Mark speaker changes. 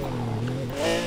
Speaker 1: Oh,